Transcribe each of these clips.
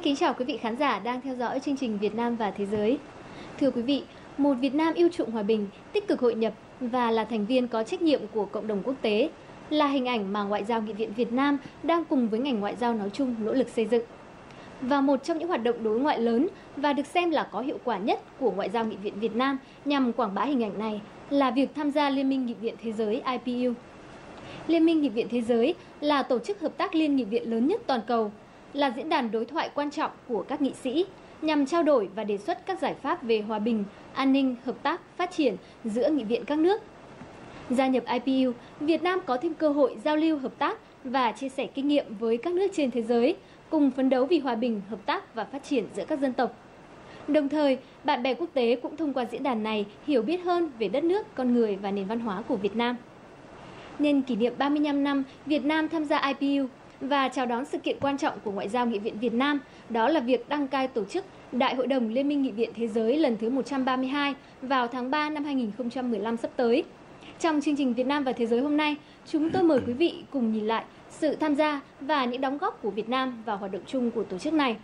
Xin kính chào quý vị khán giả đang theo dõi chương trình Việt Nam và Thế giới. Thưa quý vị, một Việt Nam yêu chuộng hòa bình, tích cực hội nhập và là thành viên có trách nhiệm của cộng đồng quốc tế là hình ảnh mà Ngoại giao Nghị viện Việt Nam đang cùng với ngành ngoại giao nói chung nỗ lực xây dựng. Và một trong những hoạt động đối ngoại lớn và được xem là có hiệu quả nhất của Ngoại giao Nghị viện Việt Nam nhằm quảng bá hình ảnh này là việc tham gia Liên minh Nghị viện Thế giới IPU. Liên minh Nghị viện Thế giới là tổ chức hợp tác liên nghị viện lớn nhất toàn cầu, là diễn đàn đối thoại quan trọng của các nghị sĩ nhằm trao đổi và đề xuất các giải pháp về hòa bình, an ninh, hợp tác, phát triển giữa nghị viện các nước. Gia nhập IPU, Việt Nam có thêm cơ hội giao lưu hợp tác và chia sẻ kinh nghiệm với các nước trên thế giới, cùng phấn đấu vì hòa bình, hợp tác và phát triển giữa các dân tộc. Đồng thời, bạn bè quốc tế cũng thông qua diễn đàn này hiểu biết hơn về đất nước, con người và nền văn hóa của Việt Nam. Nhân kỷ niệm 35 năm Việt Nam tham gia IPU và chào đón sự kiện quan trọng của Ngoại giao Nghị viện Việt Nam, đó là việc đăng cai tổ chức Đại hội đồng Liên minh Nghị viện Thế giới lần thứ 132 vào tháng 3 năm 2015 sắp tới. Trong chương trình Việt Nam và Thế giới hôm nay, chúng tôi mời quý vị cùng nhìn lại sự tham gia và những đóng góp của Việt Nam vào hoạt động chung của tổ chức này.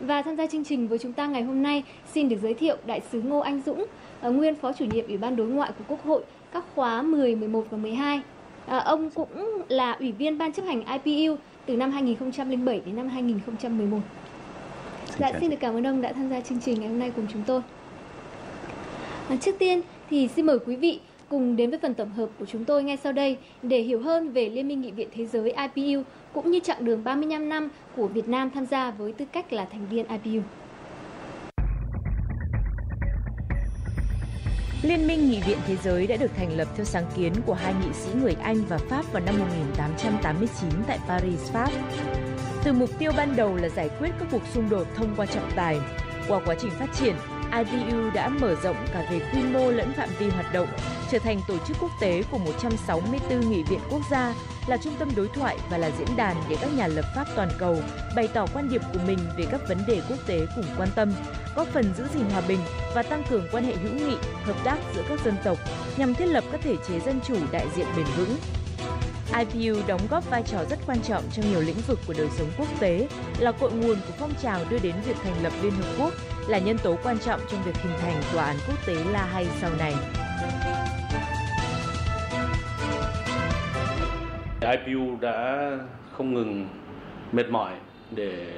Và tham gia chương trình với chúng ta ngày hôm nay xin được giới thiệu Đại sứ Ngô Anh Dũng, ờ, nguyên Phó chủ nhiệm Ủy ban Đối ngoại của Quốc hội các khóa 10, 11 và 12. À, ờ, ông cũng là Ủy viên Ban chấp hành IPU từ năm 2007 đến năm 2011. Dạ, xin được cảm ơn ông đã tham gia chương trình ngày hôm nay cùng chúng tôi. À, trước tiên thì xin mời quý vị cùng đến với phần tổng hợp của chúng tôi ngay sau đây để hiểu hơn về Liên minh Nghị viện Thế giới IPU cũng như chặng đường 35 năm của Việt Nam tham gia với tư cách là thành viên IPU. Liên minh Nghị viện Thế giới đã được thành lập theo sáng kiến của hai nghị sĩ người Anh và Pháp vào năm 1889 tại Paris, Pháp. Từ mục tiêu ban đầu là giải quyết các cuộc xung đột thông qua trọng tài, qua quá trình phát triển, IPU đã mở rộng cả về quy mô lẫn phạm vi hoạt động, trở thành tổ chức quốc tế của 164 nghị viện quốc gia, là trung tâm đối thoại và là diễn đàn để các nhà lập pháp toàn cầu bày tỏ quan điểm của mình về các vấn đề quốc tế cùng quan tâm, góp phần giữ gìn hòa bình và tăng cường quan hệ hữu nghị, hợp tác giữa các dân tộc nhằm thiết lập các thể chế dân chủ đại diện bền vững. IPU đóng góp vai trò rất quan trọng trong nhiều lĩnh vực của đời sống quốc tế, là cội nguồn của phong trào đưa đến việc thành lập Liên Hợp Quốc, là nhân tố quan trọng trong việc hình thành tòa án quốc tế La Hay sau này. IPU đã không ngừng mệt mỏi để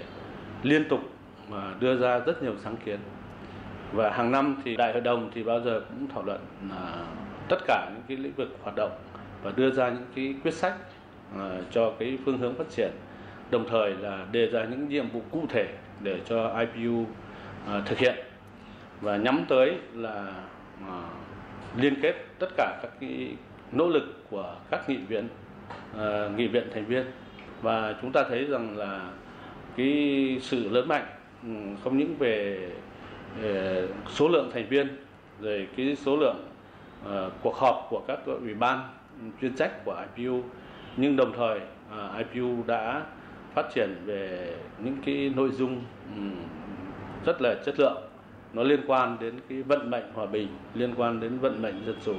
liên tục mà đưa ra rất nhiều sáng kiến và hàng năm thì đại hội đồng thì bao giờ cũng thảo luận là tất cả những cái lĩnh vực hoạt động và đưa ra những cái quyết sách à, cho cái phương hướng phát triển, đồng thời là đề ra những nhiệm vụ cụ thể để cho IPU Ờ, thực hiện và nhắm tới là ờ, liên kết tất cả các cái nỗ lực của các nghị viện ờ, nghị viện thành viên. Và chúng ta thấy rằng là cái sự lớn mạnh ừ, không những về số lượng thành viên rồi cái số lượng uh, cuộc họp của các ủy ban chuyên trách của IPU nhưng đồng thời uh, IPU đã phát triển về những cái nội dung um, rất là chất lượng nó liên quan đến cái vận mệnh hòa bình liên quan đến vận mệnh dân chủ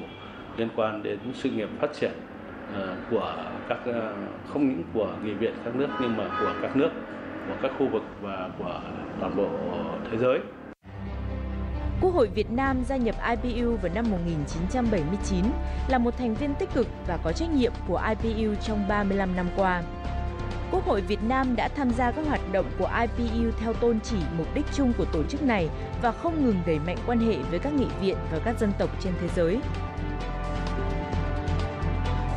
liên quan đến sự nghiệp phát triển uh, của các uh, không những của nghị viện các nước nhưng mà của các nước của các khu vực và của toàn bộ thế giới Quốc hội Việt Nam gia nhập IPU vào năm 1979 là một thành viên tích cực và có trách nhiệm của IPU trong 35 năm qua. Quốc hội Việt Nam đã tham gia các hoạt động của IPU theo tôn chỉ mục đích chung của tổ chức này và không ngừng đẩy mạnh quan hệ với các nghị viện và các dân tộc trên thế giới.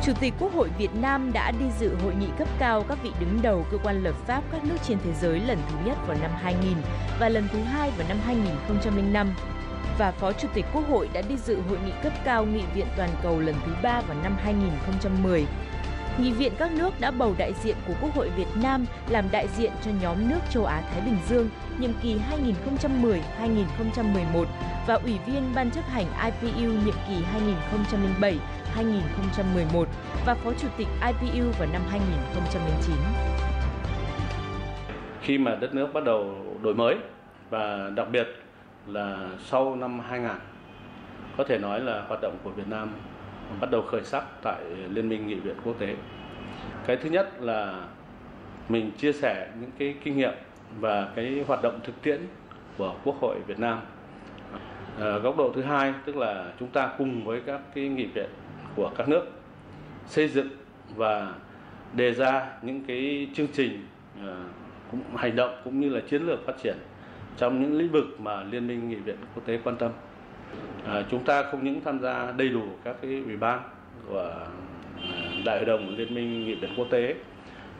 Chủ tịch Quốc hội Việt Nam đã đi dự hội nghị cấp cao các vị đứng đầu cơ quan lập pháp các nước trên thế giới lần thứ nhất vào năm 2000 và lần thứ hai vào năm 2005 và Phó Chủ tịch Quốc hội đã đi dự hội nghị cấp cao Nghị viện toàn cầu lần thứ ba vào năm 2010. Nghị viện các nước đã bầu đại diện của Quốc hội Việt Nam làm đại diện cho nhóm nước châu Á-Thái Bình Dương nhiệm kỳ 2010-2011 và Ủy viên Ban chấp hành IPU nhiệm kỳ 2007-2011 và Phó Chủ tịch IPU vào năm 2009. Khi mà đất nước bắt đầu đổi mới và đặc biệt là sau năm 2000 có thể nói là hoạt động của Việt Nam bắt đầu khởi sắc tại Liên minh Nghị viện Quốc tế. Cái thứ nhất là mình chia sẻ những cái kinh nghiệm và cái hoạt động thực tiễn của Quốc hội Việt Nam. À, góc độ thứ hai tức là chúng ta cùng với các cái nghị viện của các nước xây dựng và đề ra những cái chương trình à, cũng hành động cũng như là chiến lược phát triển trong những lĩnh vực mà liên minh nghị viện quốc tế quan tâm. À, chúng ta không những tham gia đầy đủ các cái ủy ban của à, đại hội đồng liên minh nghị viện quốc tế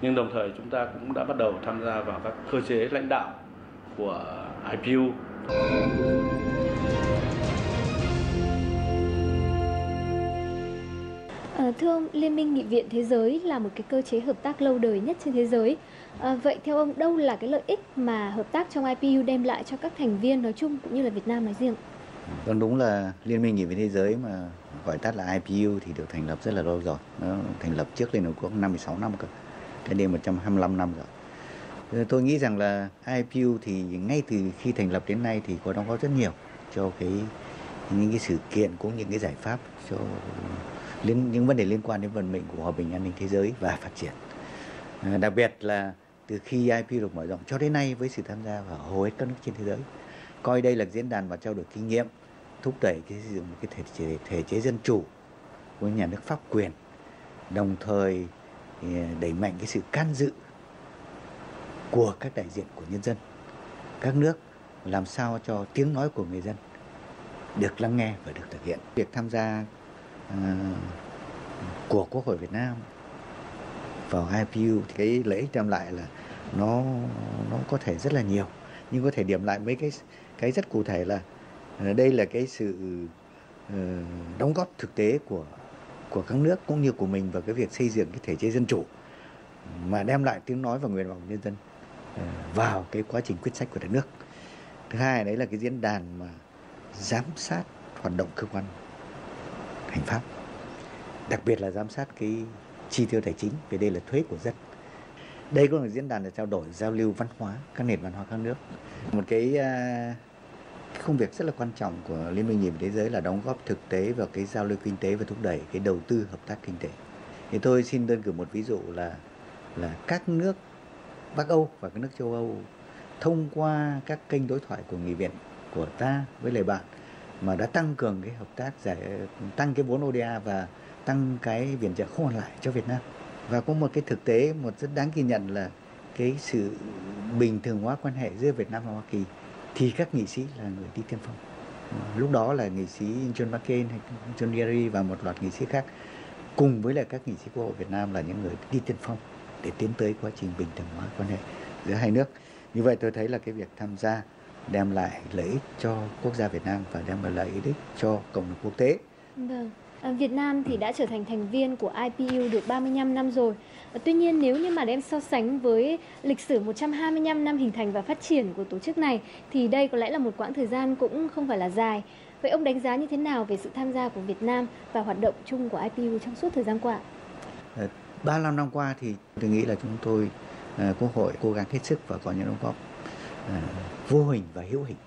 nhưng đồng thời chúng ta cũng đã bắt đầu tham gia vào các cơ chế lãnh đạo của IPU. À, thưa ông, Liên minh Nghị viện Thế giới là một cái cơ chế hợp tác lâu đời nhất trên thế giới. À, vậy theo ông, đâu là cái lợi ích mà hợp tác trong IPU đem lại cho các thành viên nói chung cũng như là Việt Nam nói riêng? Vâng đúng là Liên minh Nghị viện Thế giới mà gọi tắt là IPU thì được thành lập rất là lâu rồi. Nó thành lập trước Liên Hợp Quốc 56 năm cơ. Cái đây 125 năm rồi. Tôi nghĩ rằng là IPU thì ngay từ khi thành lập đến nay thì có đóng góp rất nhiều cho cái, những cái sự kiện cũng những cái giải pháp cho liên, những vấn đề liên quan đến vận mệnh của hòa bình an ninh thế giới và phát triển. À, đặc biệt là từ khi IPU được mở rộng cho đến nay với sự tham gia của hầu hết các nước trên thế giới coi đây là diễn đàn và trao đổi kinh nghiệm thúc đẩy cái xây dựng một cái thể chế, thể chế dân chủ của nhà nước pháp quyền đồng thời ờ, đẩy mạnh cái sự can dự của các đại diện của nhân dân các nước làm sao cho tiếng nói của người dân được lắng nghe và được thực hiện. Việc tham gia uh, của quốc hội Việt Nam vào IPU thì cái lợi ích đem lại là nó nó có thể rất là nhiều nhưng có thể điểm lại mấy cái cái rất cụ thể là ờ, đây là cái sự ờ, đóng góp thực tế của của các nước cũng như của mình vào cái việc xây dựng cái thể chế dân chủ mà đem lại tiếng nói và nguyện vọng của nhân dân ờ, vào cái quá trình quyết sách của đất nước. Thứ hai đấy là cái diễn đàn mà giám sát hoạt động cơ quan hành pháp, đặc biệt là giám sát cái chi tiêu tài chính, vì đây là thuế của dân. Đây cũng là diễn đàn để trao đổi giao lưu văn hóa, các nền văn hóa các nước một cái, à, cái công việc rất là quan trọng của liên minh nhìn thế giới là đóng góp thực tế vào cái giao lưu kinh tế và thúc đẩy cái đầu tư hợp tác kinh tế. Thì tôi xin đơn cử một ví dụ là là các nước Bắc Âu và các nước châu Âu thông qua các kênh đối thoại của nghị viện của ta với lại bạn mà đã tăng cường cái hợp tác giải tăng cái vốn ODA và tăng cái viện trợ không hoàn lại cho Việt Nam. Và có một cái thực tế một rất đáng ghi nhận là cái sự bình thường hóa quan hệ giữa Việt Nam và Hoa Kỳ, thì các nghị sĩ là người đi tiên phong ờ, lúc đó là nghị sĩ John McCain hay John Kerry và một loạt nghị sĩ khác, cùng với lại các nghị sĩ quốc hội Việt Nam là những người đi tiên phong để tiến tới quá trình bình thường hóa quan hệ giữa hai nước như vậy tôi thấy là cái việc tham gia đem lại lợi ích cho quốc gia Việt Nam và đem lại lợi ích cho cộng đồng quốc tế. Được. À, Việt Nam thì đã trở thành thành viên của IPU được 35 năm rồi. À, tuy nhiên nếu như mà đem so sánh với lịch sử 125 năm hình thành và phát triển của tổ chức này, thì đây có lẽ là một quãng thời gian cũng không phải là dài. Vậy ông đánh giá như thế nào về sự tham gia của Việt Nam và hoạt động chung của IPU trong suốt thời gian qua? À, 35 năm qua thì tôi nghĩ là chúng tôi Quốc hội cố gắng hết sức và có những đóng góp vô hình và hữu hình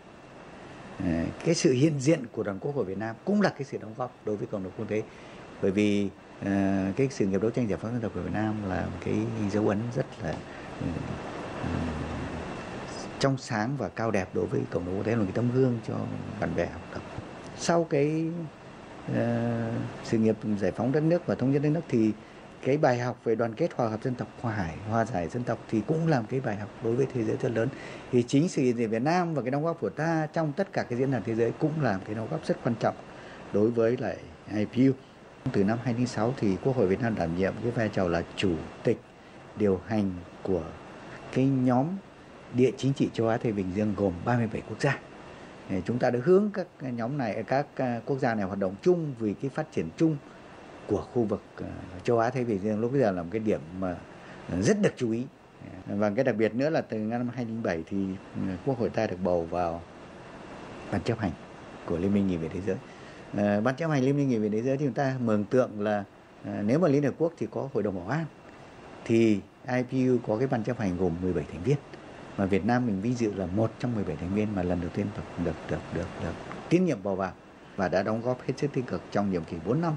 Ờ, cái sự hiện diện của đoàn quốc hội Việt Nam cũng là cái sự đóng góp đối với cộng đồng quốc tế. Bởi vì ờ, cái sự nghiệp đấu tranh giải phóng dân tộc của Việt Nam là một cái dấu ấn rất là ừ, ừ, trong sáng và cao đẹp đối với cộng đồng quốc tế là một cái tấm gương cho bạn bè học tập. Sau cái uh, sự nghiệp giải phóng đất nước và thống nhất đất nước thì cái bài học về đoàn kết hòa hợp dân tộc, hòa hải, hòa giải dân tộc thì cũng làm cái bài học đối với thế giới rất lớn. Thì chính sự hiện diện Việt Nam và cái đóng góp của ta trong tất cả cái diễn đàn thế giới cũng làm cái đóng góp rất quan trọng đối với lại IPU từ năm 2006 thì Quốc hội Việt Nam đảm nhiệm cái vai trò là chủ tịch điều hành của cái nhóm địa chính trị châu Á Thái Bình Dương gồm 37 quốc gia. Chúng ta đã hướng các nhóm này, các à, quốc gia này hoạt động chung vì cái phát triển chung của khu vực ờ, châu Á Thái Bình Dương lúc bây giờ là một cái điểm mà rất được chú ý. Và cái đặc biệt nữa là từ năm 2007 thì ừ, Quốc hội ta được bầu vào ban chấp hành của Liên minh Nghị viện Thế giới. Ờ, ban chấp hành Liên minh Nghị viện Thế giới thì chúng ta mường tượng là ờ, nếu mà Liên Hợp Quốc thì có Hội đồng Bảo an thì IPU có cái ban chấp hành gồm 17 thành viên. Mà Việt Nam mình vinh dự là một trong 17 thành viên mà lần đầu tiên được được được được, được tín nhiệm bầu vào và đã đóng góp hết sức tích cực trong nhiệm kỳ 4 năm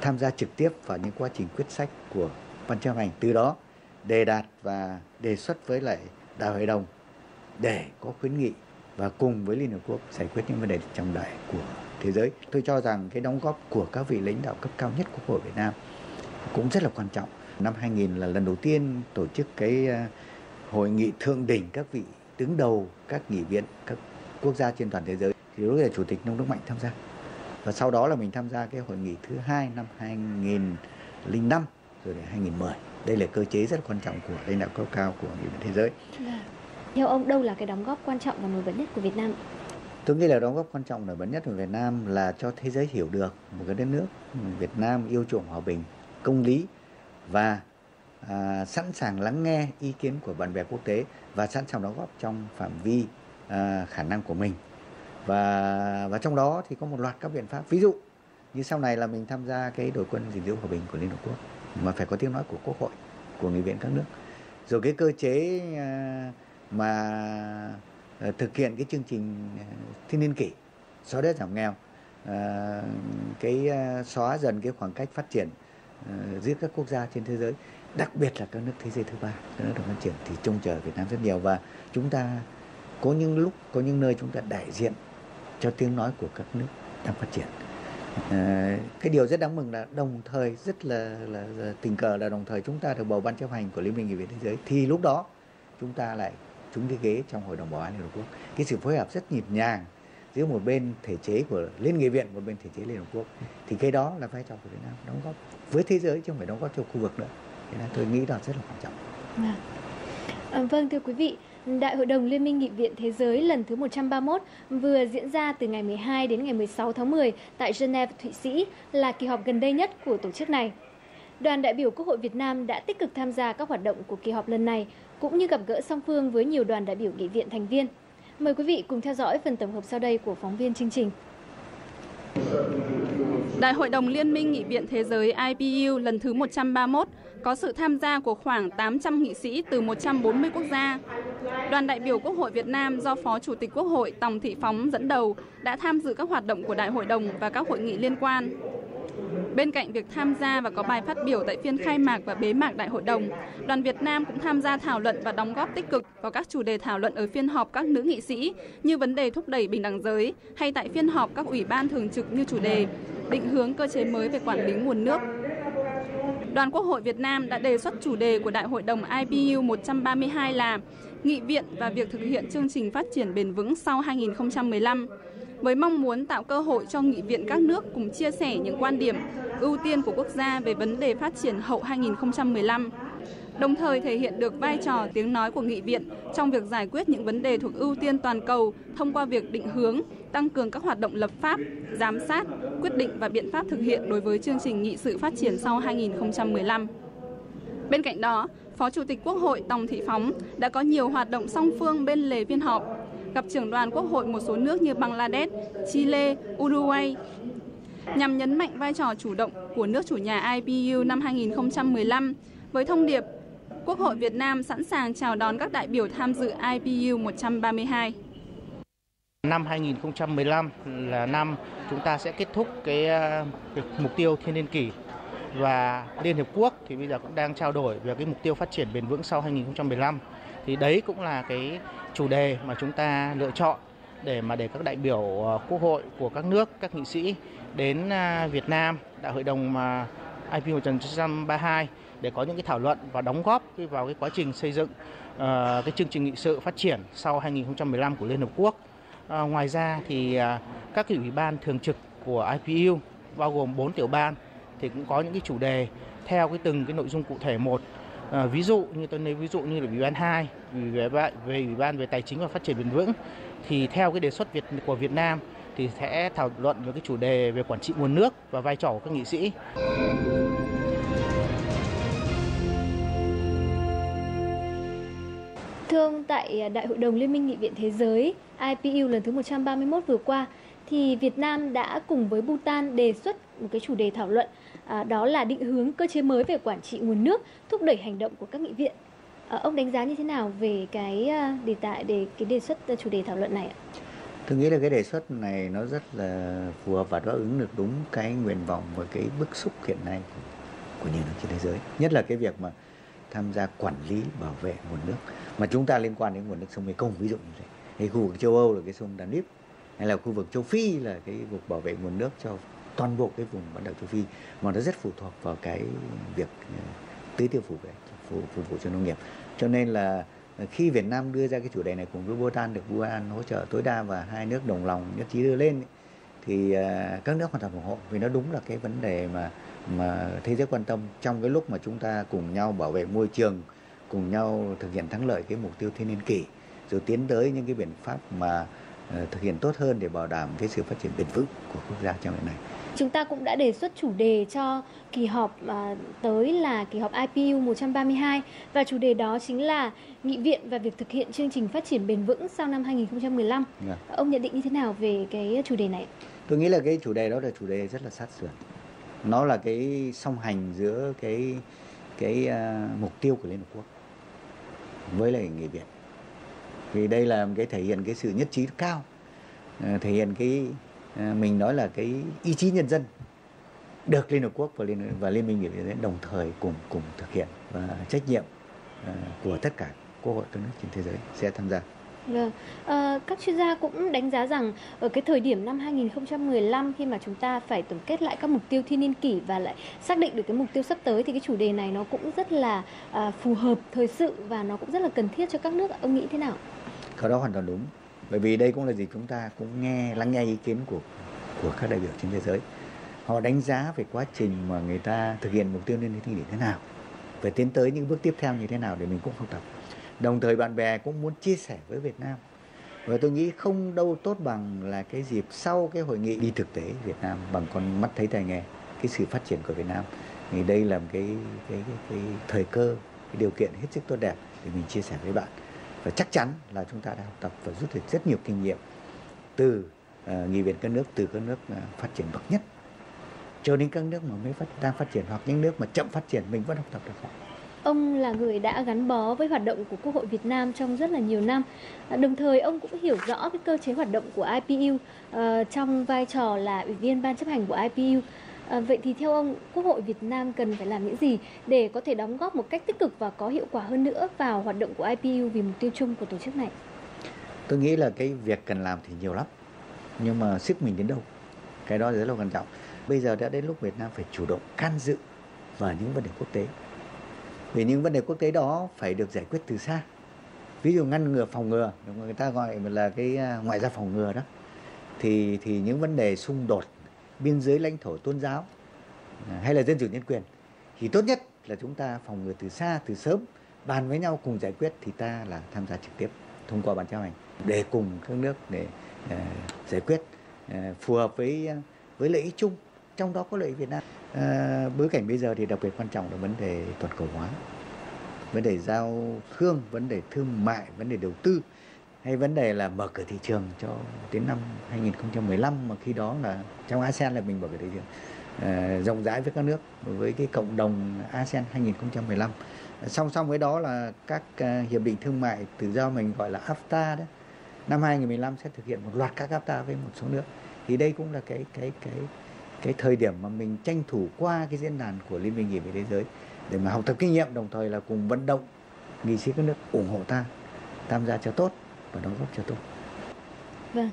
tham gia trực tiếp vào những quá trình quyết sách của ban chấp hành từ đó, đề đạt và đề xuất với lại đại hội đồng để có khuyến nghị và cùng với Liên Hợp Quốc giải quyết những vấn đề trọng đại của thế giới. Tôi cho rằng cái đóng góp của các vị lãnh đạo cấp cao nhất của Quốc hội Việt Nam cũng rất là quan trọng. Năm 2000 là lần đầu tiên tổ chức cái ờ, hội nghị thượng đỉnh các vị đứng đầu các nghị viện, các quốc gia trên toàn thế giới thì lúc là chủ tịch nông đức mạnh tham gia và sau đó là mình tham gia cái hội nghị thứ hai năm 2005 rồi đến 2010 đây là cơ chế rất quan trọng của lãnh đạo cấp cao của nghị viện thế giới Vâng. Theo ông đâu là cái đóng góp quan trọng và nổi bật nhất của Việt Nam? tôi nghĩ là đóng góp quan trọng nổi bật nhất của Việt Nam là cho thế giới hiểu được một cái đất nước Việt Nam yêu chuộng hòa bình công lý và à, sẵn sàng lắng nghe ý kiến của bạn bè quốc tế và sẵn sàng đóng góp trong phạm vi à, khả năng của mình và và trong đó thì có một loạt các biện pháp. Ví dụ, như sau này là mình tham gia cái đội quân gìn giữ hòa bình của Liên Hợp Quốc, mà phải có tiếng nói của Quốc hội, của nghị viện các nước. Rồi cái cơ chế à, mà à, thực hiện cái chương trình à, thiên niên kỷ, xóa đói giảm nghèo cái xóa dần cái khoảng cách phát triển giữa các quốc gia trên thế giới, đặc biệt là các nước thế giới thứ ba, các nước đang phát triển, thì trông chờ Việt Nam rất nhiều. Và chúng ta có những lúc, có những nơi chúng ta đại diện cho tiếng nói của các nước đang phát triển. À, cái điều rất đáng mừng là đồng thời rất là, là, là tình cờ là đồng thời chúng ta được bầu ban chấp hành của liên minh nghị viện thế giới. Thì lúc đó chúng ta lại trúng cái ghế trong hội đồng bảo an liên hợp quốc. Cái sự phối hợp rất nhịp nhàng giữa một bên thể chế của liên nghị viện một bên thể chế liên hợp quốc. Thì cái đó là vai trò của việt nam đóng góp với thế giới chứ không phải đóng góp cho khu vực nữa. Thế nên tôi nghĩ đó rất là quan trọng. À, vâng thưa quý vị, Đại hội đồng Liên minh Nghị viện Thế giới lần thứ 131 vừa diễn ra từ ngày 12 đến ngày 16 tháng 10 tại Geneva, Thụy Sĩ là kỳ họp gần đây nhất của tổ chức này. Đoàn đại biểu Quốc hội Việt Nam đã tích cực tham gia các hoạt động của kỳ họp lần này, cũng như gặp gỡ song phương với nhiều đoàn đại biểu nghị viện thành viên. Mời quý vị cùng theo dõi phần tổng hợp sau đây của phóng viên chương trình. Đại hội đồng Liên minh Nghị viện Thế giới IPU lần thứ 131 có sự tham gia của khoảng 800 nghị sĩ từ 140 quốc gia. Đoàn đại biểu Quốc hội Việt Nam do Phó Chủ tịch Quốc hội Tòng Thị Phóng dẫn đầu đã tham dự các hoạt động của Đại hội đồng và các hội nghị liên quan. Bên cạnh việc tham gia và có bài phát biểu tại phiên khai mạc và bế mạc Đại hội đồng, đoàn Việt Nam cũng tham gia thảo luận và đóng góp tích cực vào các chủ đề thảo luận ở phiên họp các nữ nghị sĩ như vấn đề thúc đẩy bình đẳng giới hay tại phiên họp các ủy ban thường trực như chủ đề định hướng cơ chế mới về quản lý nguồn nước. Đoàn Quốc hội Việt Nam đã đề xuất chủ đề của Đại hội đồng IPU 132 là Nghị viện và việc thực hiện chương trình phát triển bền vững sau 2015 với mong muốn tạo cơ hội cho nghị viện các nước cùng chia sẻ những quan điểm, ưu tiên của quốc gia về vấn đề phát triển hậu 2015, đồng thời thể hiện được vai trò tiếng nói của nghị viện trong việc giải quyết những vấn đề thuộc ưu tiên toàn cầu thông qua việc định hướng, tăng cường các hoạt động lập pháp, giám sát, quyết định và biện pháp thực hiện đối với chương trình nghị sự phát triển sau 2015. Bên cạnh đó, Phó Chủ tịch Quốc hội Tòng Thị Phóng đã có nhiều hoạt động song phương bên lề phiên họp, gặp trưởng đoàn Quốc hội một số nước như Bangladesh, Chile, Uruguay, nhằm nhấn mạnh vai trò chủ động của nước chủ nhà IPU năm 2015 với thông điệp Quốc hội Việt Nam sẵn sàng chào đón các đại biểu tham dự IPU 132. Năm 2015 là năm chúng ta sẽ kết thúc cái, à, mục tiêu thiên niên kỷ và Liên Hiệp Quốc thì bây giờ cũng đang trao đổi về cái mục tiêu phát triển bền vững sau 2015 thì đấy cũng là cái chủ đề mà chúng ta lựa chọn để mà để các đại biểu à, quốc hội của các nước các nghị sĩ đến à, Việt Nam đại hội đồng mà IPU 132 để có những cái thảo luận và đóng góp vào cái quá trình xây dựng uh, cái chương trình nghị sự phát triển sau 2015 của Liên Hợp Quốc. Uh, ngoài ra thì uh, các cái ủy ban thường trực của IPU bao gồm 4 tiểu ban thì cũng có những cái chủ đề theo cái từng cái nội dung cụ thể một. À, ví dụ như tôi lấy ví dụ như là ủy ban 2 về về ủy ban về tài chính và phát triển bền vững thì theo cái đề xuất Việt của Việt Nam thì sẽ thảo luận về cái chủ đề về quản trị nguồn nước và vai trò của các nghị sĩ. Thưa ông, tại à, Đại hội đồng Liên minh Nghị viện Thế giới IPU lần thứ 131 vừa qua, thì Việt Nam đã cùng với Bhutan đề xuất một cái chủ đề thảo luận à, đó là định hướng cơ chế mới về quản trị nguồn nước, thúc đẩy hành động của các nghị viện. À, ông đánh giá như thế nào về cái à, đề tài để cái đề xuất à, chủ đề thảo luận này ạ? Tôi nghĩ là cái đề xuất này nó rất là phù hợp và đáp ứng được đúng cái nguyện vọng và cái bức xúc hiện nay của nhiều nước trên thế giới. Nhất là cái việc mà tham gia quản lý, bảo vệ nguồn nước mà chúng ta liên quan đến nguồn nước sông Mekong, ví dụ như thế. Hay khu vực châu Âu là cái sông Danube, hay là khu vực châu Phi là cái vực bảo vệ nguồn nước cho toàn bộ cái vùng bán đảo châu Phi mà nó rất phụ thuộc vào cái việc ờ, tưới tiêu phục vụ phục vụ cho nông nghiệp. Cho nên là khi Việt Nam đưa ra cái chủ đề này cùng với Bhutan được Bhutan hỗ trợ tối đa và hai nước đồng lòng nhất trí đưa lên, thì ờ, các nước hoàn toàn ủng hộ vì nó đúng là cái vấn đề mà mà thế giới quan tâm trong cái lúc mà chúng ta cùng nhau bảo vệ môi trường cùng nhau thực hiện thắng lợi cái mục tiêu thiên niên kỷ rồi tiến tới những cái biện pháp mà uh, thực hiện tốt hơn để bảo đảm cái sự phát triển bền vững của quốc gia trong hiện nay. Chúng ta cũng đã đề xuất chủ đề cho kỳ họp uh, tới là kỳ họp IPU 132 và chủ đề đó chính là nghị viện và việc thực hiện chương trình phát triển bền vững sau năm 2015. Yeah. Ông nhận định như thế nào về cái chủ đề này? Tôi nghĩ là cái chủ đề đó là chủ đề rất là sát sườn nó là cái song hành giữa cái cái uh, mục tiêu của Liên Hợp Quốc với lại người Việt vì đây là cái thể hiện cái sự nhất trí cao uh, thể hiện cái uh, mình nói là cái ý chí nhân dân được Liên Hợp Quốc và Liên và Liên minh nghị viện đồng thời cùng cùng thực hiện và trách nhiệm uh, của tất cả quốc hội các nước trên thế giới sẽ tham gia. Vâng. À, các chuyên gia cũng đánh giá rằng ở cái thời điểm năm 2015 khi mà chúng ta phải tổng kết lại các mục tiêu thiên niên kỷ và lại xác định được cái mục tiêu sắp tới thì cái chủ đề này nó cũng rất là à, phù hợp thời sự và nó cũng rất là cần thiết cho các nước. Ông nghĩ thế nào? Cái đó hoàn toàn đúng. Bởi vì đây cũng là gì chúng ta cũng nghe lắng nghe ý kiến của của các đại biểu trên thế giới. Họ đánh giá về quá trình mà người ta thực hiện mục tiêu thiên niên kỷ thế nào, về tiến tới những bước tiếp theo như thế nào để mình cũng học tập đồng thời bạn bè cũng muốn chia sẻ với Việt Nam. Và tôi nghĩ không đâu tốt bằng là cái dịp sau cái hội nghị đi thực tế Việt Nam bằng con mắt thấy tai nghe cái sự phát triển của Việt Nam. Thì đây là một cái cái cái, cái thời cơ cái điều kiện hết sức tốt đẹp để mình chia sẻ với bạn. Và chắc chắn là chúng ta đã học tập và rút được rất nhiều kinh nghiệm từ uh, nghị viện các nước từ các nước uh, phát triển bậc nhất. Cho đến các nước mà mới phát, đang phát triển hoặc những nước mà chậm phát triển mình vẫn học tập được. họ Ông là người đã gắn bó với hoạt động của Quốc hội Việt Nam trong rất là nhiều năm. À, đồng thời ông cũng hiểu rõ cái cơ chế hoạt động của IPU ờ, trong vai trò là ủy viên ban chấp hành của IPU. À, vậy thì theo ông, Quốc hội Việt Nam cần phải làm những gì để có thể đóng góp một cách tích cực và có hiệu quả hơn nữa vào hoạt động của IPU vì mục tiêu chung của tổ chức này? Tôi nghĩ là cái việc cần làm thì nhiều lắm, nhưng mà sức mình đến đâu, cái đó rất là quan trọng. Bây giờ đã đến lúc Việt Nam phải chủ động can dự vào những vấn đề quốc tế vì những vấn đề quốc tế đó phải được giải quyết từ xa. Ví dụ ngăn ngừa phòng ngừa người ta gọi là cái à, ngoại giao phòng ngừa đó thì thì những vấn đề xung đột biên giới lãnh thổ tôn giáo à, hay là dân chủ nhân quyền thì tốt nhất là chúng ta phòng ngừa từ xa từ sớm bàn với nhau cùng giải quyết thì ta là tham gia trực tiếp thông qua ban chấp hành để cùng các nước để uh, giải quyết uh, phù hợp với uh, với lợi ích chung trong đó có lợi ích Việt Nam. À, bối cảnh bây giờ thì đặc biệt quan trọng là vấn đề toàn cầu hóa vấn đề giao thương vấn đề thương mại vấn đề đầu tư hay vấn đề là mở cửa thị trường cho đến năm 2015 mà khi đó là trong ASEAN là mình mở cửa thị trường. À, rộng rãi với các nước với cái cộng đồng ASEAN 2015 song song với đó là các uh, hiệp định thương mại tự do mình gọi là AFTA đó năm 2015 sẽ thực hiện một loạt các AFTA với một số nước. Thì đây cũng là cái cái cái cái thời điểm mà mình tranh thủ qua cái diễn đàn của Liên minh nghị viện thế giới để mà học tập kinh nghiệm đồng thời là cùng vận động nghị sĩ các nước ủng hộ ta tham gia cho tốt và đóng góp cho tốt. Vâng.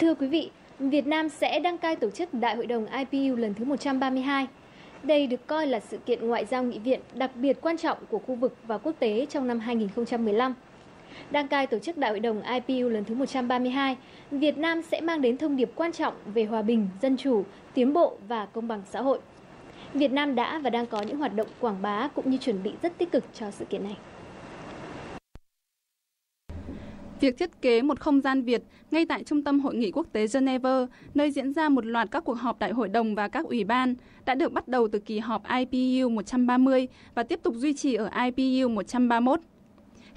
Thưa quý vị, Việt Nam sẽ đăng cai tổ chức Đại hội đồng IPU lần thứ 132. Đây được coi là sự kiện ngoại giao nghị viện đặc biệt quan trọng của khu vực và quốc tế trong năm 2015 đăng cai tổ chức Đại hội đồng IPU lần thứ 132, Việt Nam sẽ mang đến thông điệp quan trọng về hòa bình, dân chủ, tiến bộ và công bằng xã hội. Việt Nam đã và đang có những hoạt động quảng bá cũng như chuẩn bị rất tích cực cho sự kiện này. Việc thiết kế một không gian Việt ngay tại Trung tâm Hội nghị Quốc tế Geneva, nơi diễn ra một loạt các cuộc họp đại hội đồng và các ủy ban, đã được bắt đầu từ kỳ họp IPU 130 và tiếp tục duy trì ở IPU 131.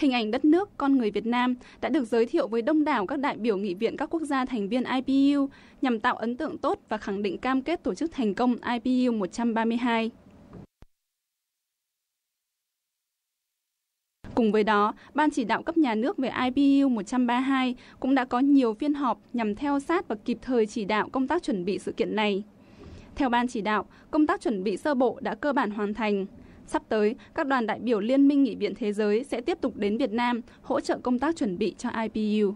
Hình ảnh đất nước, con người Việt Nam đã được giới thiệu với đông đảo các đại biểu nghị viện các quốc gia thành viên IPU nhằm tạo ấn tượng tốt và khẳng định cam kết tổ chức thành công IPU 132. Cùng với đó, Ban chỉ đạo cấp nhà nước về IPU 132 cũng đã có nhiều phiên họp nhằm theo sát và kịp thời chỉ đạo công tác chuẩn bị sự kiện này. Theo Ban chỉ đạo, công tác chuẩn bị sơ bộ đã cơ bản hoàn thành. Sắp tới, các đoàn đại biểu Liên minh Nghị viện Thế giới sẽ tiếp tục đến Việt Nam hỗ trợ công tác chuẩn bị cho IPU.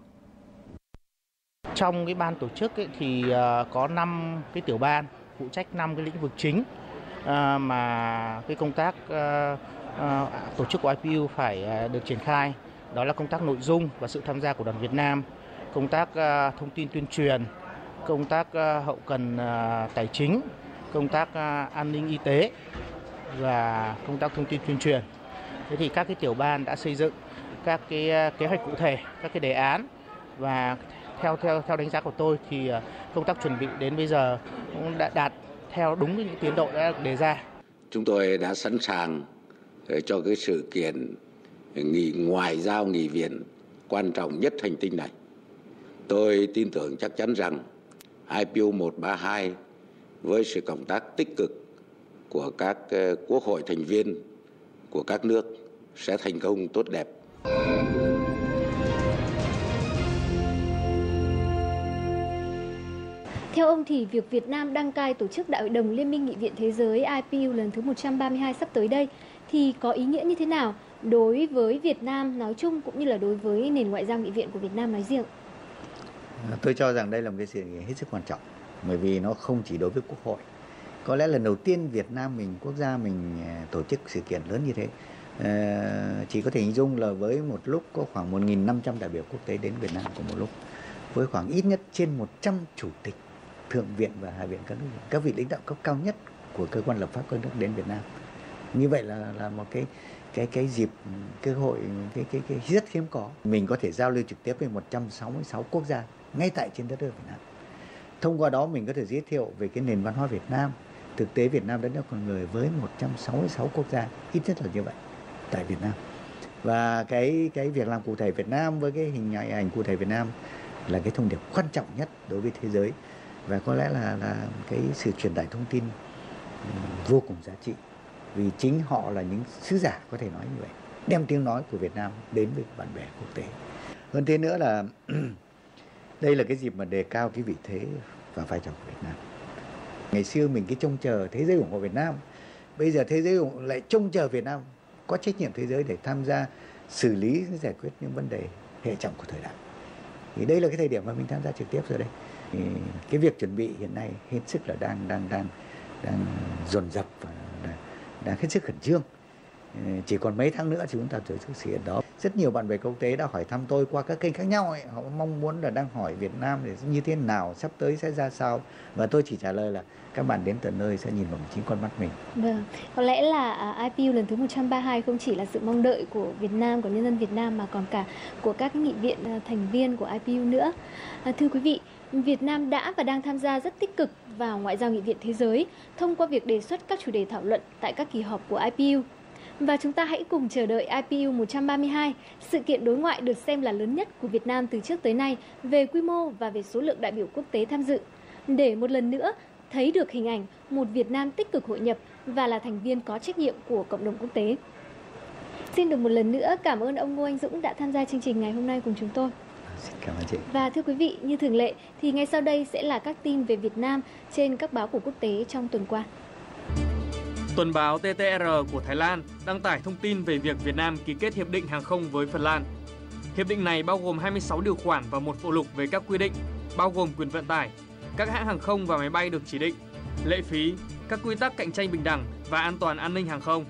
Trong cái ban tổ chức ấy, thì à, có 5 cái tiểu ban phụ trách 5 cái lĩnh vực chính à, mà cái công tác à, tổ chức của IPU phải được triển khai. Đó là công tác nội dung và sự tham gia của đoàn Việt Nam, công tác thông tin tuyên truyền, công tác hậu cần tài chính, công tác an ninh y tế và công tác thông tin tuyên truyền. Thế thì các cái tiểu ban đã xây dựng các cái à, kế hoạch cụ thể, các cái đề án và theo theo theo đánh giá của tôi thì à, công tác chuẩn bị đến bây giờ cũng đã đạt theo đúng những tiến độ đã đề ra. Chúng tôi đã sẵn sàng ờ, cho cái sự kiện nghỉ ngoại giao nghỉ viện quan trọng nhất hành tinh này. Tôi tin tưởng chắc chắn rằng IPU 132 với sự cộng tác tích cực của các quốc hội thành viên của các nước sẽ thành công tốt đẹp. Theo ông thì việc Việt Nam đăng cai tổ chức Đại hội đồng Liên minh Nghị viện Thế giới IPU lần thứ 132 sắp tới đây thì có ý nghĩa như thế nào đối với Việt Nam nói chung cũng như là đối với nền ngoại giao nghị viện của Việt Nam nói riêng? Tôi cho rằng đây là một cái sự hết sức quan trọng bởi vì nó không chỉ đối với quốc hội. Có lẽ lần đầu tiên Việt Nam mình, quốc gia mình à, tổ chức sự kiện lớn như thế. Ờ, chỉ có thể hình dung là với một lúc có khoảng 1.500 đại biểu quốc tế đến Việt Nam cùng một lúc, với khoảng ít nhất trên 100 chủ tịch thượng viện và hạ viện các nước, các vị lãnh đạo cấp cao nhất của cơ quan lập pháp các nước đến Việt Nam. Như vậy là là một cái cái cái dịp cơ hội, cái cái cái rất hiếm có. Mình có thể giao lưu trực tiếp với 166 quốc gia ngay tại trên đất nước Việt Nam. Thông qua đó mình có thể giới thiệu về cái nền văn hóa Việt Nam thực tế Việt Nam đất nước con người với 166 quốc gia, ít nhất là như vậy, tại Việt Nam. Và cái cái việc làm cụ thể Việt Nam với cái hình ảnh cụ thể Việt Nam là cái thông điệp quan trọng nhất đối với thế giới. Và có lẽ là là cái sự truyền tải thông tin ừ, vô cùng giá trị. Vì chính họ là những sứ giả có thể nói như vậy, đem tiếng nói của Việt Nam đến với bạn bè quốc tế. Hơn thế nữa là, đây là cái dịp mà đề cao cái vị thế và vai trò của Việt Nam ngày xưa mình cái trông chờ thế giới ủng hộ Việt Nam. Bây giờ thế giới ủng lại trông chờ Việt Nam. Có trách nhiệm thế giới để tham gia xử lý giải quyết những vấn đề hệ trọng của thời đại. Thì đây là cái thời điểm mà mình tham gia trực tiếp rồi đây. Thì cái việc chuẩn bị hiện nay hết sức là đang đang đang đang dồn dập và đang, đang hết sức khẩn trương. Ờ, chỉ còn mấy tháng nữa thì chúng ta tổ chức sự kiện đó rất nhiều bạn bè quốc tế đã hỏi thăm tôi qua các kênh khác nhau ấy. họ mong muốn là đang hỏi Việt Nam để như thế nào sắp tới sẽ ra sao và tôi chỉ trả lời là các bạn đến tận nơi sẽ nhìn bằng chính con mắt mình. Vâng, có lẽ là à, IPU lần thứ 132 không chỉ là sự mong đợi của Việt Nam, của nhân dân Việt Nam mà còn cả của các nghị viện à, thành viên của IPU nữa. À, thưa quý vị, Việt Nam đã và đang tham gia rất tích cực vào ngoại giao nghị viện thế giới thông qua việc đề xuất các chủ đề thảo luận tại các kỳ họp của IPU. Và chúng ta hãy cùng chờ đợi IPU 132, sự kiện đối ngoại được xem là lớn nhất của Việt Nam từ trước tới nay về quy mô và về số lượng đại biểu quốc tế tham dự. Để một lần nữa thấy được hình ảnh một Việt Nam tích cực hội nhập và là thành viên có trách nhiệm của cộng đồng quốc tế. Xin được một lần nữa cảm ơn ông Ngô Anh Dũng đã tham gia chương trình ngày hôm nay cùng chúng tôi. Xin cảm ơn chị. Và thưa quý vị, như thường lệ thì ngay sau đây sẽ là các tin về Việt Nam trên các báo của quốc tế trong tuần qua. Tuần báo TTR của Thái Lan đăng tải thông tin về việc Việt Nam ký kết hiệp định hàng không với Phần Lan. Hiệp định này bao gồm 26 điều khoản và một phụ lục về các quy định, bao gồm quyền vận tải, các hãng hàng không và máy bay được chỉ định, lệ phí, các quy tắc cạnh tranh bình đẳng và an toàn an ninh hàng không.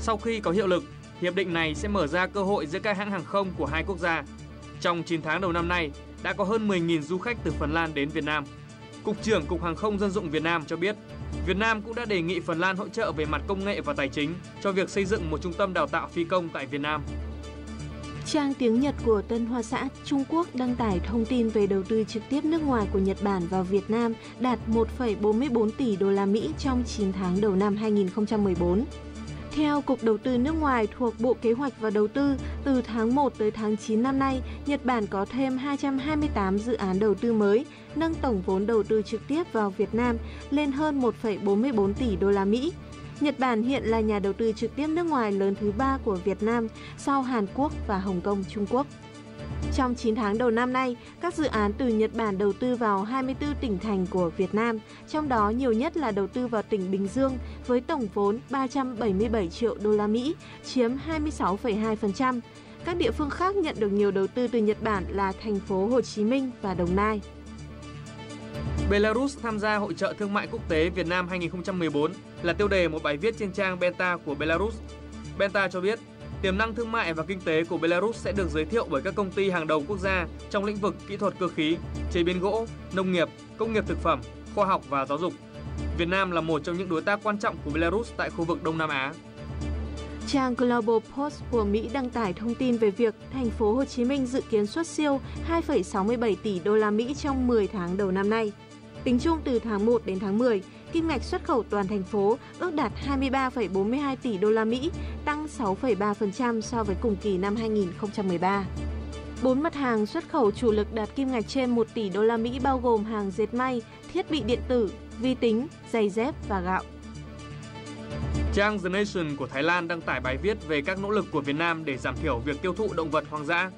Sau khi có hiệu lực, hiệp định này sẽ mở ra cơ hội giữa các hãng hàng không của hai quốc gia. Trong 9 tháng đầu năm nay, đã có hơn 10.000 du khách từ Phần Lan đến Việt Nam. Cục trưởng Cục Hàng không Dân dụng Việt Nam cho biết, Việt Nam cũng đã đề nghị Phần Lan hỗ trợ về mặt công nghệ và tài chính cho việc xây dựng một trung tâm đào tạo phi công tại Việt Nam. Trang tiếng Nhật của Tân Hoa Xã, Trung Quốc đăng tải thông tin về đầu tư trực tiếp nước ngoài của Nhật Bản vào Việt Nam đạt 1,44 tỷ đô la Mỹ trong 9 tháng đầu năm 2014. Theo Cục Đầu tư nước ngoài thuộc Bộ Kế hoạch và Đầu tư, từ tháng 1 tới tháng 9 năm nay, Nhật Bản có thêm 228 dự án đầu tư mới, nâng tổng vốn đầu tư trực tiếp vào Việt Nam lên hơn 1,44 tỷ đô la Mỹ. Nhật Bản hiện là nhà đầu tư trực tiếp nước ngoài lớn thứ ba của Việt Nam sau Hàn Quốc và Hồng Kông Trung Quốc. Trong 9 tháng đầu năm nay, các dự án từ Nhật Bản đầu tư vào 24 tỉnh thành của Việt Nam, trong đó nhiều nhất là đầu tư vào tỉnh Bình Dương với tổng vốn 377 triệu đô la Mỹ, chiếm 26,2%. Các địa phương khác nhận được nhiều đầu tư từ Nhật Bản là thành phố Hồ Chí Minh và Đồng Nai. Belarus tham gia Hội trợ Thương mại Quốc tế Việt Nam 2014 là tiêu đề một bài viết trên trang Benta của Belarus. Benta cho biết, tiềm năng thương mại và kinh tế của Belarus sẽ được giới thiệu bởi các công ty hàng đầu quốc gia trong lĩnh vực kỹ thuật cơ khí, chế biến gỗ, nông nghiệp, công nghiệp thực phẩm, khoa học và giáo dục. Việt Nam là một trong những đối tác quan trọng của Belarus tại khu vực Đông Nam Á. Trang Global Post của Mỹ đăng tải thông tin về việc thành phố Hồ Chí Minh dự kiến xuất siêu 2,67 tỷ đô la Mỹ trong 10 tháng đầu năm nay. Tính chung từ tháng 1 đến tháng 10, kim ngạch xuất khẩu toàn thành phố ước đạt 23,42 tỷ đô la Mỹ, tăng 6,3% so với cùng kỳ năm 2013. Bốn mặt hàng xuất khẩu chủ lực đạt kim ngạch trên 1 tỷ đô la Mỹ bao gồm hàng dệt may, thiết bị điện tử, vi tính, giày dép và gạo. Trang The Nation của Thái Lan đăng tải bài viết về các nỗ lực của Việt Nam để giảm thiểu việc tiêu thụ động vật hoang dã.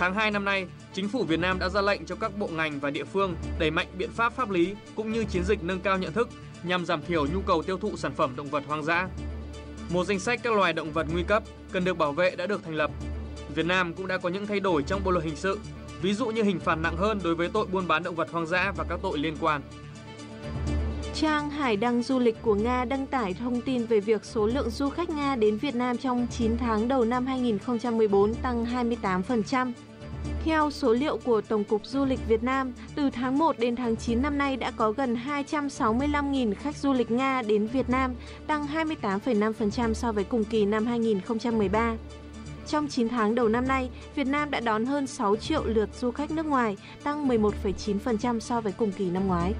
Tháng 2 năm nay, Chính phủ Việt Nam đã ra lệnh cho các bộ ngành và địa phương đẩy mạnh biện pháp pháp lý cũng như chiến dịch nâng cao nhận thức nhằm giảm thiểu nhu cầu tiêu thụ sản phẩm động vật hoang dã. Một danh sách các loài động vật nguy cấp cần được bảo vệ đã được thành lập. Việt Nam cũng đã có những thay đổi trong bộ luật hình sự, ví dụ như hình phạt nặng hơn đối với tội buôn bán động vật hoang dã và các tội liên quan. Trang Hải đăng du lịch của Nga đăng tải thông tin về việc số lượng du khách Nga đến Việt Nam trong 9 tháng đầu năm 2014 tăng 28%. Theo số liệu của Tổng cục Du lịch Việt Nam, từ tháng 1 đến tháng 9 năm nay đã có gần 265.000 khách du lịch Nga đến Việt Nam, tăng 28,5% so với cùng kỳ năm 2013. Trong 9 tháng đầu năm nay, Việt Nam đã đón hơn 6 triệu lượt du khách nước ngoài, tăng 11,9% so với cùng kỳ năm ngoái.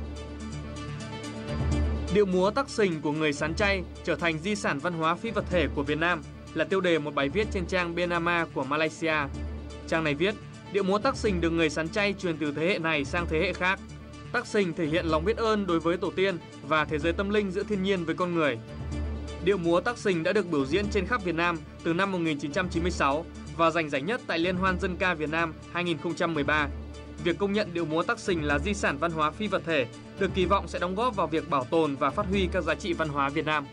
Điệu múa tắc sình của người sán chay trở thành di sản văn hóa phi vật thể của Việt Nam là tiêu đề một bài viết trên trang Benama của Malaysia. Trang này viết, điệu múa tắc sình được người sắn chay truyền từ thế hệ này sang thế hệ khác. Tắc sình thể hiện lòng biết ơn đối với tổ tiên và thế giới tâm linh giữa thiên nhiên với con người. Điệu múa tắc sình đã được biểu diễn trên khắp Việt Nam từ năm 1996 và giành giải nhất tại Liên hoan dân ca Việt Nam 2013 việc công nhận điệu múa tắc sình là di sản văn hóa phi vật thể, được kỳ vọng sẽ đóng góp vào việc bảo tồn và phát huy các giá trị văn hóa Việt Nam.